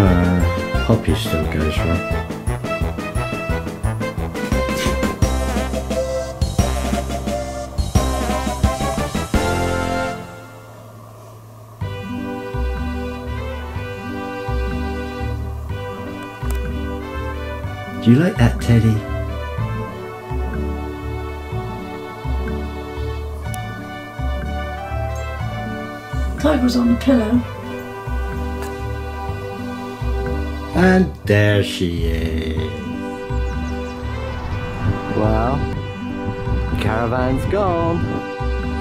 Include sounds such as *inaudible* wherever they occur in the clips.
Uh, Poppy still goes right. Do you like that, Teddy? Tiger's on the pillow. And there she is. Well, caravan's gone.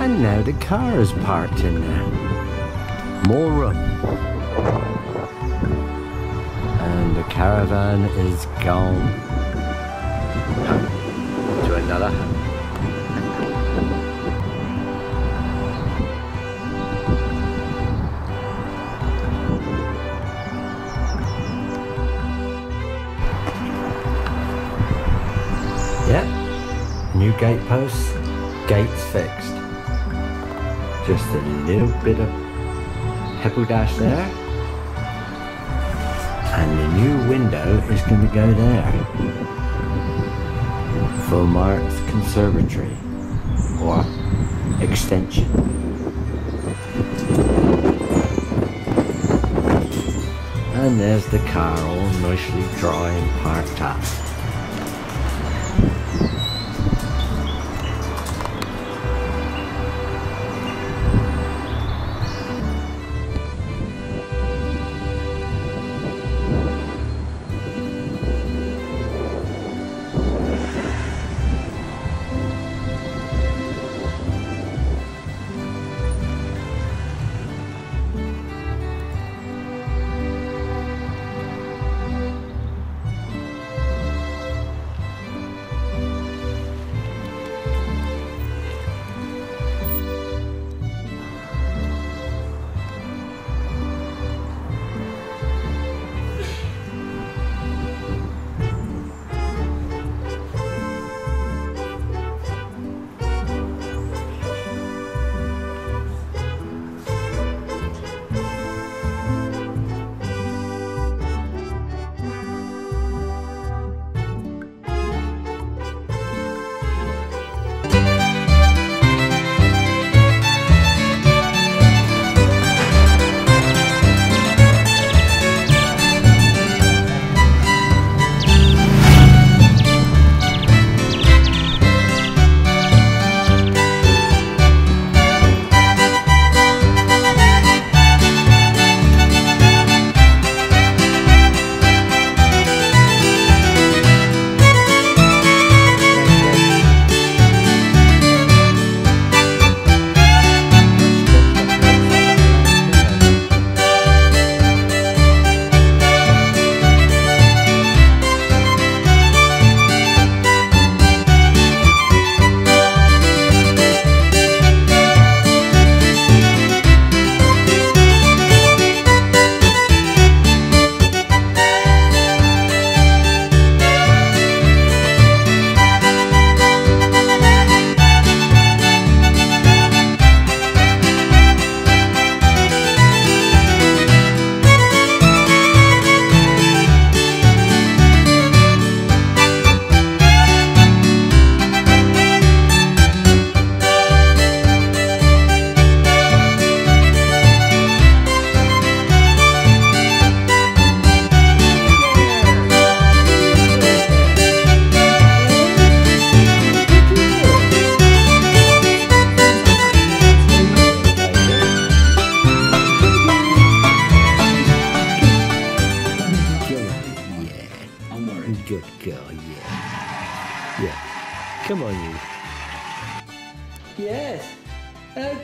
And now the car is parked in there. More room. And the caravan is gone. *gasps* To another. New gate posts, gates fixed. Just a little bit of pebble dash there. And the new window is going to go there. For Mark's conservatory. Or extension. And there's the car all nicely dry and parked up.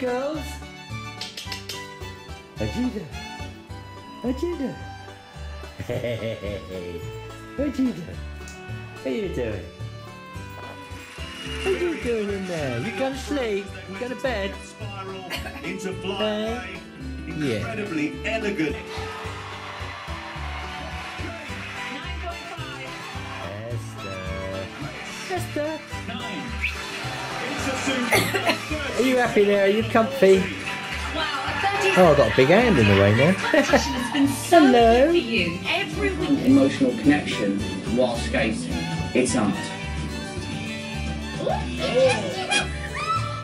Girls. Ajita. Ajita. Hey. Ajita. What are you doing? What are you doing in there? You gonna sleep? You go to bed? Spiral into Uh, flyaway. yeah. Incredibly elegant. Esther. Esther. It's a super. Are you happy there? Are you comfy? Oh, I've got a big hand in the way now. *laughs* So Hello. good for you every week. emotional connection while skating. It's art.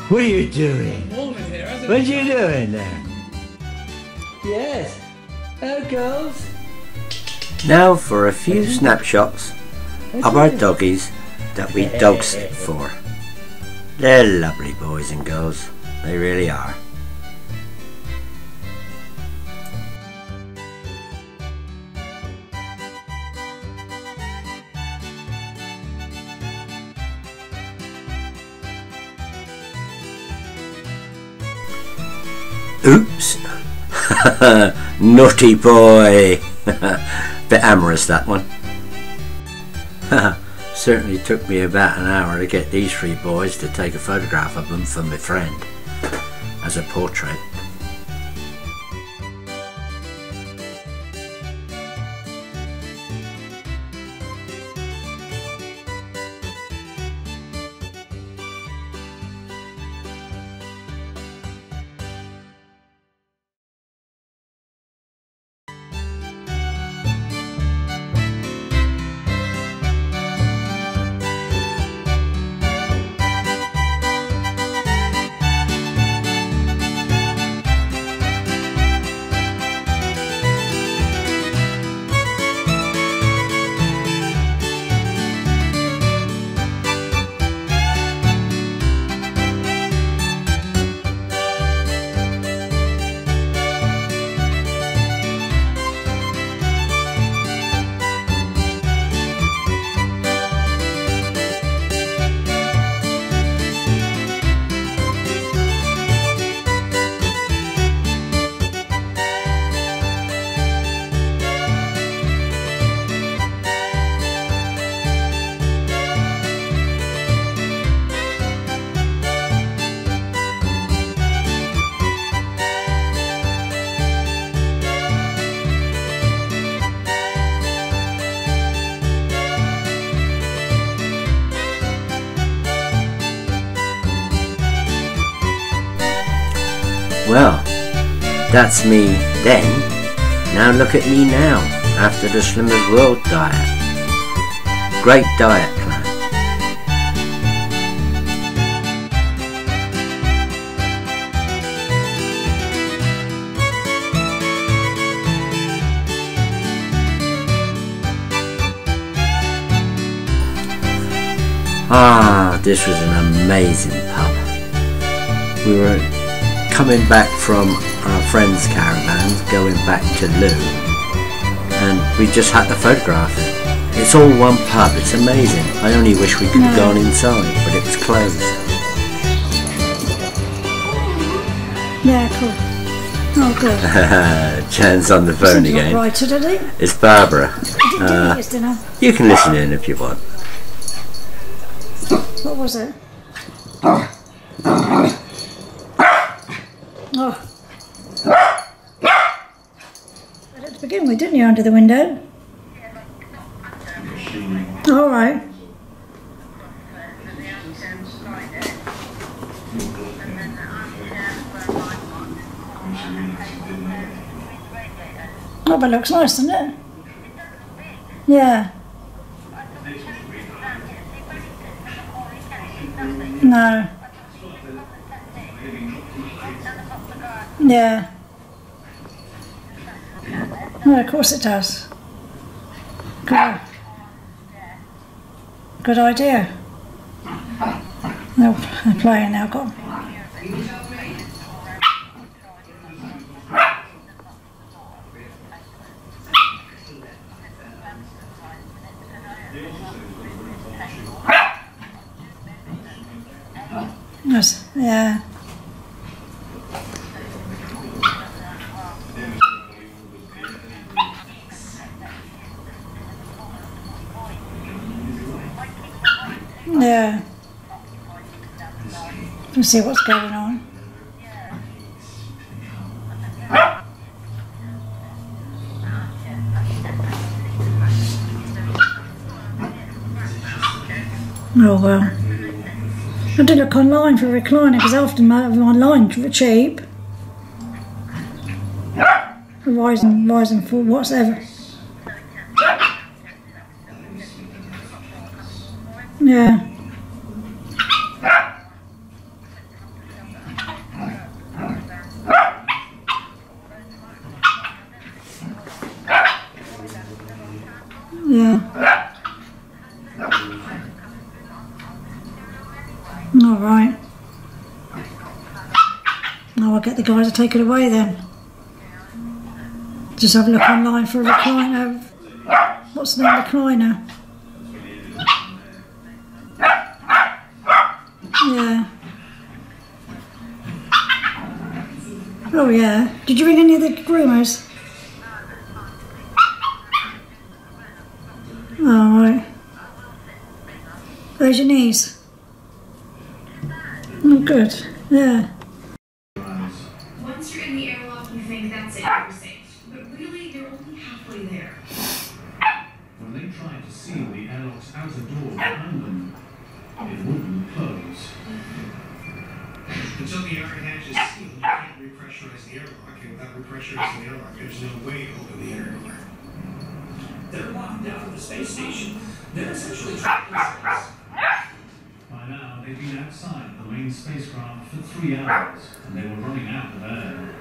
What are you doing? What are you doing there? Yes. How goes? Now for a few snapshots of our doggies that we dog *laughs* sit for. They're lovely boys and girls. They really are. Oops. *laughs* Naughty boy. *laughs* Bit amorous that one. *laughs* Certainly took me about an hour to get these three boys to take a photograph of them for my friend as a portrait. That's me then. Now look at me now, after the Slimmers World diet. Great diet plan. Ah, this was an amazing pub. We were coming back from our friend's caravans, going back to Lou, and we just had to photograph it. It's all one pub, it's amazing. I only wish we could have gone inside, but it was closed. Yeah, cool. Oh, good. Jan's on the phone Seems again. Right, did it? It's Barbara. Did Uh, you? You can listen in if you want. What was it? Oh. With, didn't you, under the window? All right. Oh, but it looks nice, doesn't it? Yeah. No. Yeah. No, of course it does. Good. Good idea. They're *laughs* playing now, go on. Yes, yeah. Yeah. Let's see what's going on. Oh well. I did look online for a recliner because often my online for cheap. Rising, and and fall, whatever. Yeah. All right. Now I'll get the guys to take it away then. Just have a look online for a recliner. What's the name recliner? Yeah. Oh yeah. Did you ring any of the groomers? Oh right. Where's your knees? Good. Yeah. Once you're in the airlock, you think that's it, you're safe. But really, you're only halfway there. When they tried to seal the airlock's outer door behind them, it wouldn't close. Until the air hatch is sealed, you can't repressurize the airlock, and without repressurizing the airlock, there's no way to open the air door. They're locked down at the space station. They're essentially trapped in space. They'd been outside the main spacecraft for three hours, and they were running out of air.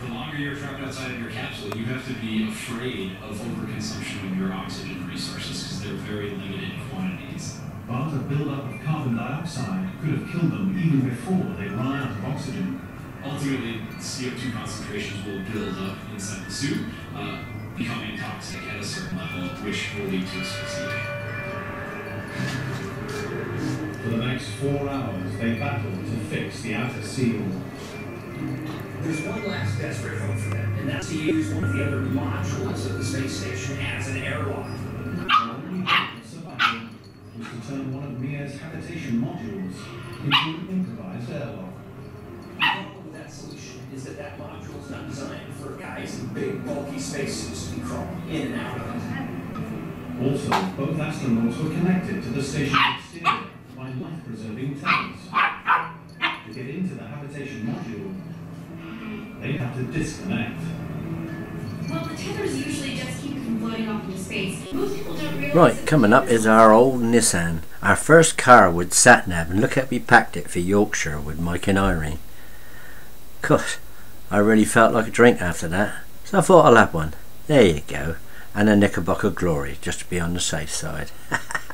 The longer you're trapped outside of your capsule, you have to be afraid of overconsumption of your oxygen resources because they're very limited quantities. But a buildup of carbon dioxide could have killed them even before they run out of oxygen. Ultimately, CO2 concentrations will build up inside the suit, uh, becoming toxic at a certain level, which will lead to asphyxia. For the next four hours, they battled to fix the outer seal. There's one last desperate hope for them, and that's to use one of the other modules of the space station as an airlock. The only hope of survival was to turn one of Mir's habitation modules into an improvised airlock. The problem with that solution is that that module is not designed for guys in big, bulky spacesuits to be crawling in and out of. Also, both astronauts were connected to the by life-preserving tethers. To get into the habitation module, they'd have to disconnect. Well, the tethers usually just keep you floating off into space. Most people don't realize. Right, coming up is our old Nissan. Our first car with sat nav, and look how we packed it for Yorkshire with Mike and Irene. Gosh, I really felt like a drink after that, so I thought I'll have one. There you go, and a Knickerbocker Glory, just to be on the safe side. *laughs*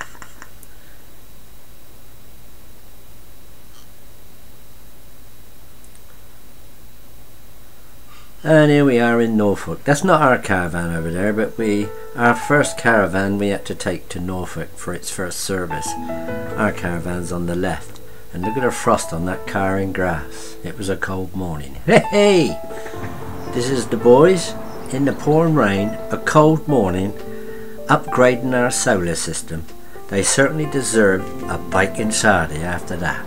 And here we are in Norfolk. That's not our caravan over there, but we our first caravan we had to take to Norfolk for its first service. Our caravan's on the left. And look at the frost on that car in grass. It was a cold morning. *laughs* Hey, hey! This is the boys in the pouring rain, a cold morning, upgrading our solar system. They certainly deserve a bike in Saturday after that.